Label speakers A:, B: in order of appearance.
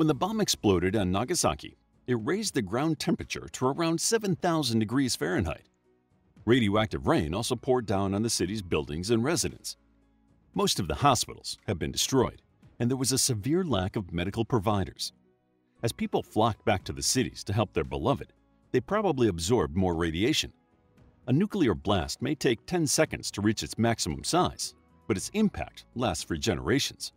A: When the bomb exploded on Nagasaki, it raised the ground temperature to around 7,000 degrees Fahrenheit. Radioactive rain also poured down on the city's buildings and residents. Most of the hospitals have been destroyed, and there was a severe lack of medical providers. As people flocked back to the cities to help their beloved, they probably absorbed more radiation. A nuclear blast may take 10 seconds to reach its maximum size, but its impact lasts for generations.